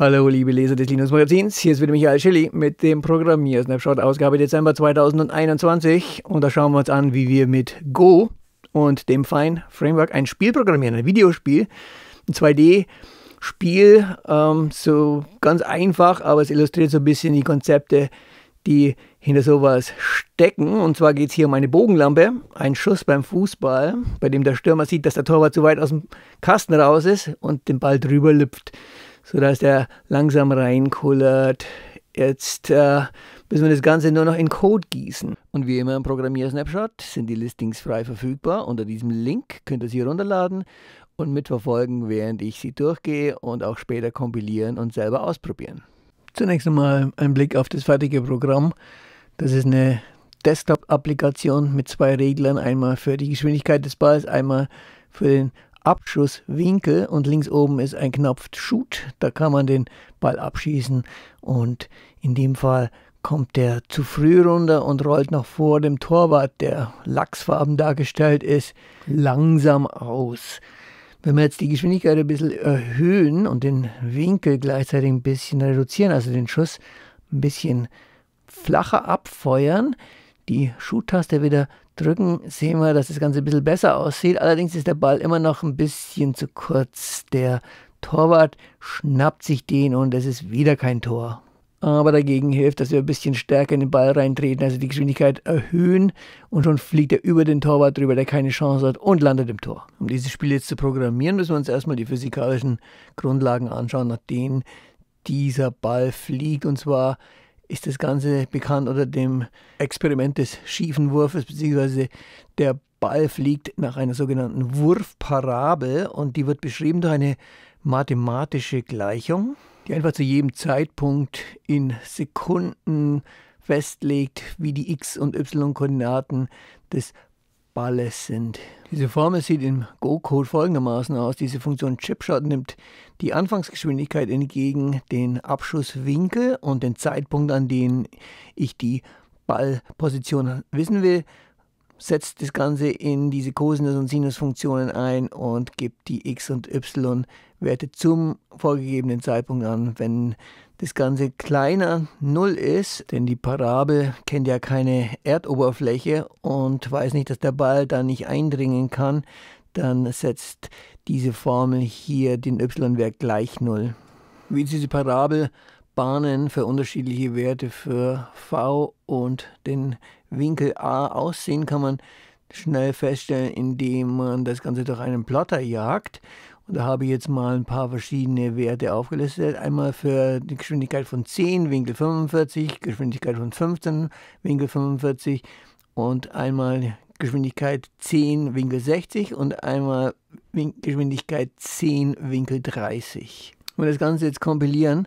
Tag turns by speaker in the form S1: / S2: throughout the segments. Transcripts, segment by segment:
S1: Hallo, liebe Leser des Linux Magazins. Hier ist wieder Michael Schilly mit dem Programmier-Snapshot, Ausgabe Dezember 2021. Und da schauen wir uns an, wie wir mit Go und dem Fine Framework ein Spiel programmieren, ein Videospiel, ein 2D-Spiel. Ähm, so ganz einfach, aber es illustriert so ein bisschen die Konzepte, die hinter sowas stecken. Und zwar geht es hier um eine Bogenlampe, ein Schuss beim Fußball, bei dem der Stürmer sieht, dass der Torwart zu weit aus dem Kasten raus ist und den Ball drüber lüpft sodass der langsam reinkullert. Jetzt äh, müssen wir das Ganze nur noch in Code gießen. Und wie immer im Programmier-Snapshot sind die Listings frei verfügbar. Unter diesem Link könnt ihr sie runterladen und mitverfolgen, während ich sie durchgehe und auch später kompilieren und selber ausprobieren. Zunächst einmal ein Blick auf das fertige Programm. Das ist eine Desktop-Applikation mit zwei Reglern, einmal für die Geschwindigkeit des Balls, einmal für den Abschusswinkel und links oben ist ein Knopf Shoot. Da kann man den Ball abschießen und in dem Fall kommt der zu früh runter und rollt noch vor dem Torwart, der lachsfarben dargestellt ist, langsam aus. Wenn wir jetzt die Geschwindigkeit ein bisschen erhöhen und den Winkel gleichzeitig ein bisschen reduzieren, also den Schuss ein bisschen flacher abfeuern, die Shoot-Taste wieder drücken, sehen wir, dass das Ganze ein bisschen besser aussieht. Allerdings ist der Ball immer noch ein bisschen zu kurz. Der Torwart schnappt sich den und es ist wieder kein Tor. Aber dagegen hilft, dass wir ein bisschen stärker in den Ball reintreten, also die Geschwindigkeit erhöhen und schon fliegt er über den Torwart drüber, der keine Chance hat und landet im Tor. Um dieses Spiel jetzt zu programmieren, müssen wir uns erstmal die physikalischen Grundlagen anschauen, nach denen dieser Ball fliegt. Und zwar ist das Ganze bekannt unter dem Experiment des schiefen Wurfes, beziehungsweise der Ball fliegt nach einer sogenannten Wurfparabel und die wird beschrieben durch eine mathematische Gleichung, die einfach zu jedem Zeitpunkt in Sekunden festlegt, wie die x- und y-Koordinaten des Balles sind. Diese Formel sieht im Go-Code folgendermaßen aus. Diese Funktion Chipshot nimmt die Anfangsgeschwindigkeit entgegen, den Abschusswinkel und den Zeitpunkt, an dem ich die Ballposition wissen will, setzt das Ganze in diese Cosinus- und Sinusfunktionen ein und gibt die x- und y-Werte zum vorgegebenen Zeitpunkt an. Wenn das Ganze kleiner 0 ist, denn die Parabel kennt ja keine Erdoberfläche und weiß nicht, dass der Ball da nicht eindringen kann, dann setzt diese Formel hier den y-Wert gleich 0. Wie diese Parabelbahnen für unterschiedliche Werte für v und den Winkel a aussehen, kann man schnell feststellen, indem man das Ganze durch einen Plotter jagt. Und da habe ich jetzt mal ein paar verschiedene Werte aufgelistet. Einmal für die Geschwindigkeit von 10, Winkel 45, Geschwindigkeit von 15, Winkel 45 und einmal Geschwindigkeit 10, Winkel 60 und einmal Win Geschwindigkeit 10, Winkel 30. Wenn wir das Ganze jetzt kompilieren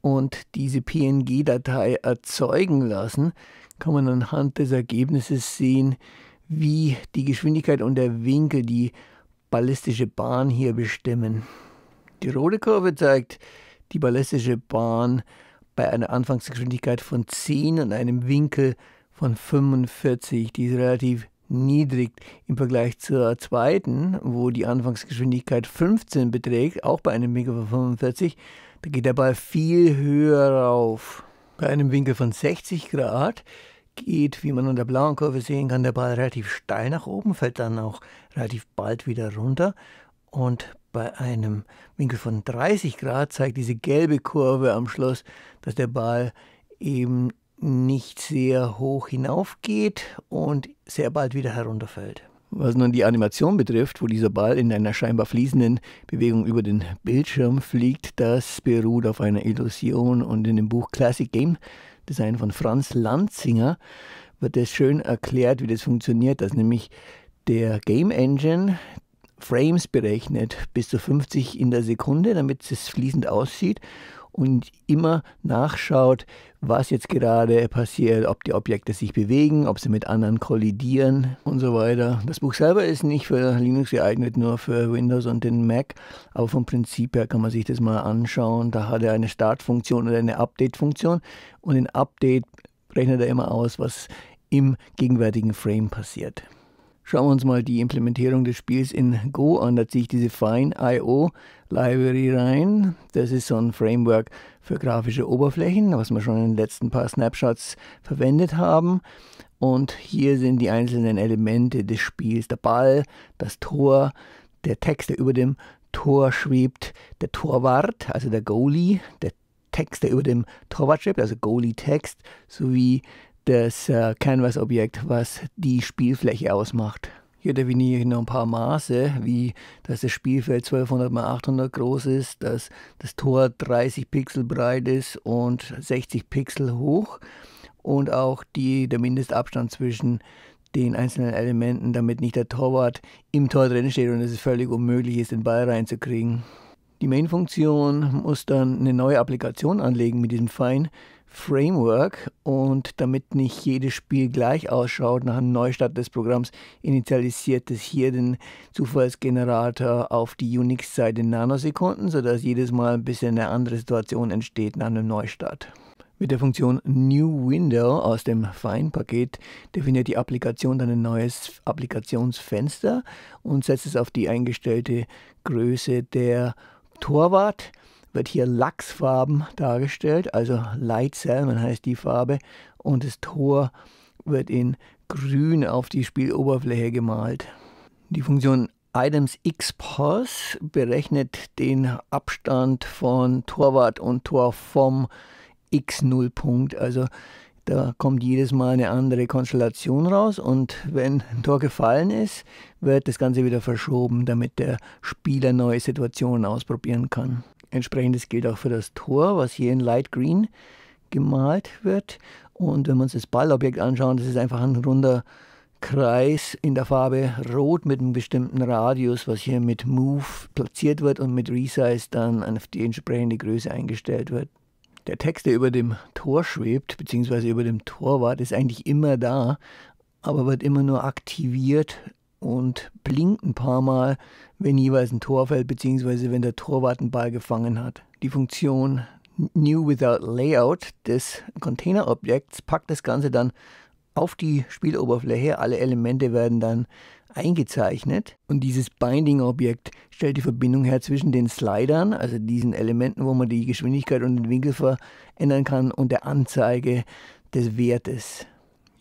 S1: und diese PNG-Datei erzeugen lassen, kann man anhand des Ergebnisses sehen, wie die Geschwindigkeit und der Winkel die ballistische Bahn hier bestimmen. Die rote Kurve zeigt die ballistische Bahn bei einer Anfangsgeschwindigkeit von 10 und einem Winkel von 45. Die ist relativ niedrig im Vergleich zur zweiten, wo die Anfangsgeschwindigkeit 15 beträgt, auch bei einem Winkel von 45. Da geht der Ball viel höher rauf. Bei einem Winkel von 60 Grad geht, wie man an der blauen Kurve sehen kann, der Ball relativ steil nach oben, fällt dann auch relativ bald wieder runter. Und bei einem Winkel von 30 Grad zeigt diese gelbe Kurve am Schluss, dass der Ball eben nicht sehr hoch hinaufgeht und sehr bald wieder herunterfällt. Was nun die Animation betrifft, wo dieser Ball in einer scheinbar fließenden Bewegung über den Bildschirm fliegt, das beruht auf einer Illusion und in dem Buch Classic Game Design von Franz Lanzinger wird es schön erklärt, wie das funktioniert, dass nämlich der Game Engine Frames berechnet bis zu 50 in der Sekunde, damit es fließend aussieht und immer nachschaut, was jetzt gerade passiert, ob die Objekte sich bewegen, ob sie mit anderen kollidieren und so weiter. Das Buch selber ist nicht für Linux geeignet, nur für Windows und den Mac, aber vom Prinzip her kann man sich das mal anschauen. Da hat er eine Startfunktion oder eine Update-Funktion und in Update rechnet er immer aus, was im gegenwärtigen Frame passiert. Schauen wir uns mal die Implementierung des Spiels in Go an. Da ziehe ich diese Fine.io Library rein. Das ist so ein Framework für grafische Oberflächen, was wir schon in den letzten paar Snapshots verwendet haben. Und hier sind die einzelnen Elemente des Spiels. Der Ball, das Tor, der Text, der über dem Tor schwebt, der Torwart, also der Goalie, der Text, der über dem Torwart schwebt, also Goalie-Text, sowie das äh, Canvas-Objekt, was die Spielfläche ausmacht. Hier definiere ich noch ein paar Maße, wie dass das Spielfeld 1200 x 800 groß ist, dass das Tor 30 Pixel breit ist und 60 Pixel hoch und auch die, der Mindestabstand zwischen den einzelnen Elementen, damit nicht der Torwart im Tor drin steht und es völlig unmöglich ist, den Ball reinzukriegen. Die Main-Funktion muss dann eine neue Applikation anlegen mit diesem Fine Framework und damit nicht jedes Spiel gleich ausschaut, nach einem Neustart des Programms initialisiert es hier den Zufallsgenerator auf die Unix-Zeit in Nanosekunden, sodass jedes Mal ein bisschen eine andere Situation entsteht nach einem Neustart. Mit der Funktion New Window aus dem Fine-Paket definiert die Applikation dann ein neues Applikationsfenster und setzt es auf die eingestellte Größe der Torwart wird hier Lachsfarben dargestellt, also Light Salmon heißt die Farbe, und das Tor wird in grün auf die Spieloberfläche gemalt. Die Funktion Items XPOS berechnet den Abstand von Torwart und Tor vom X0-Punkt. Also da kommt jedes Mal eine andere Konstellation raus und wenn ein Tor gefallen ist, wird das Ganze wieder verschoben, damit der Spieler neue Situationen ausprobieren kann. Entsprechendes gilt auch für das Tor, was hier in Light Green gemalt wird. Und wenn wir uns das Ballobjekt anschauen, das ist einfach ein runder Kreis in der Farbe Rot mit einem bestimmten Radius, was hier mit Move platziert wird und mit Resize dann auf die entsprechende Größe eingestellt wird. Der Text, der über dem Tor schwebt, beziehungsweise über dem Torwart, ist eigentlich immer da, aber wird immer nur aktiviert und blinkt ein paar Mal, wenn jeweils ein Tor fällt, beziehungsweise wenn der Torwart einen Ball gefangen hat. Die Funktion New Without Layout des Containerobjekts packt das Ganze dann auf die Spieloberfläche. Alle Elemente werden dann eingezeichnet und dieses Binding-Objekt stellt die Verbindung her zwischen den Slidern, also diesen Elementen, wo man die Geschwindigkeit und den Winkel verändern kann, und der Anzeige des Wertes.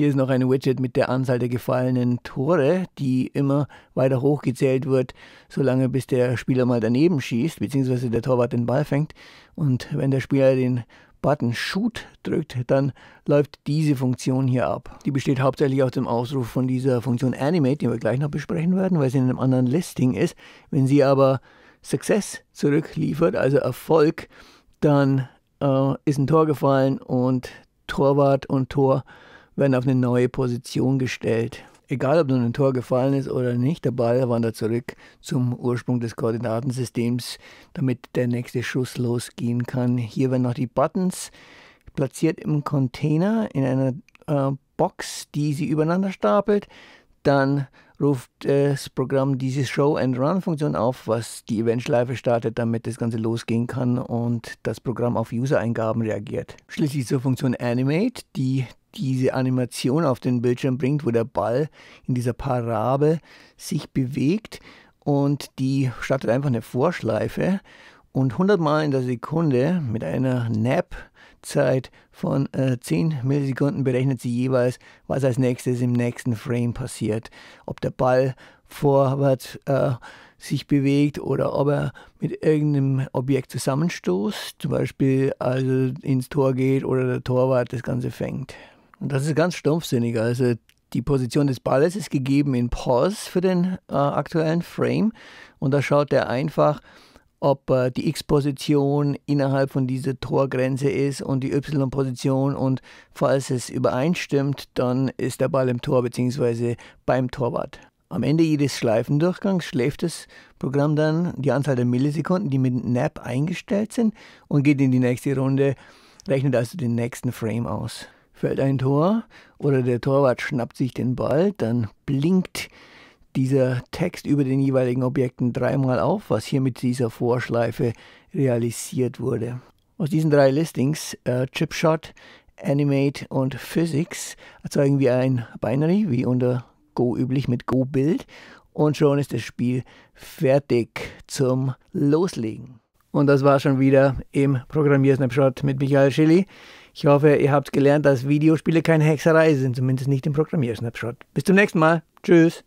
S1: Hier ist noch ein Widget mit der Anzahl der gefallenen Tore, die immer weiter hochgezählt wird, solange bis der Spieler mal daneben schießt, beziehungsweise der Torwart den Ball fängt. Und wenn der Spieler den Button Shoot drückt, dann läuft diese Funktion hier ab. Die besteht hauptsächlich aus dem Ausruf von dieser Funktion Animate, die wir gleich noch besprechen werden, weil sie in einem anderen Listing ist. Wenn sie aber Success zurückliefert, also Erfolg, dann äh, ist ein Tor gefallen und Torwart und Tor werden auf eine neue Position gestellt. Egal, ob nun ein Tor gefallen ist oder nicht, der Ball wandert zurück zum Ursprung des Koordinatensystems, damit der nächste Schuss losgehen kann. Hier werden noch die Buttons platziert im Container in einer äh, Box, die sie übereinander stapelt. Dann ruft das Programm diese Show-and-Run-Funktion auf, was die Eventschleife startet, damit das Ganze losgehen kann und das Programm auf User-Eingaben reagiert. Schließlich zur Funktion Animate, die diese Animation auf den Bildschirm bringt, wo der Ball in dieser Parabel sich bewegt und die startet einfach eine Vorschleife und 100 Mal in der Sekunde mit einer Nap-Zeit von äh, 10 Millisekunden berechnet sie jeweils, was als nächstes im nächsten Frame passiert. Ob der Ball vorwärts äh, sich bewegt oder ob er mit irgendeinem Objekt zusammenstoßt, zum Beispiel also ins Tor geht oder der Torwart das Ganze fängt. Und das ist ganz stumpfsinnig. Also die Position des Balles ist gegeben in Pause für den äh, aktuellen Frame und da schaut er einfach, ob äh, die X-Position innerhalb von dieser Torgrenze ist und die Y-Position und falls es übereinstimmt, dann ist der Ball im Tor bzw. beim Torwart. Am Ende jedes Schleifendurchgangs schläft das Programm dann die Anzahl der Millisekunden, die mit NAP eingestellt sind und geht in die nächste Runde, rechnet also den nächsten Frame aus fällt ein Tor oder der Torwart schnappt sich den Ball, dann blinkt dieser Text über den jeweiligen Objekten dreimal auf, was hier mit dieser Vorschleife realisiert wurde. Aus diesen drei Listings, äh, Chipshot, Animate und Physics, erzeugen wir ein Binary, wie unter Go üblich mit Go-Bild. Und schon ist das Spiel fertig zum Loslegen. Und das war schon wieder im Programmiersnapshot mit Michael Schilly. Ich hoffe, ihr habt gelernt, dass Videospiele keine Hexerei sind, zumindest nicht im Programmiersnapshot. Bis zum nächsten Mal. Tschüss.